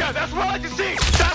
Yeah, that's what I like to see.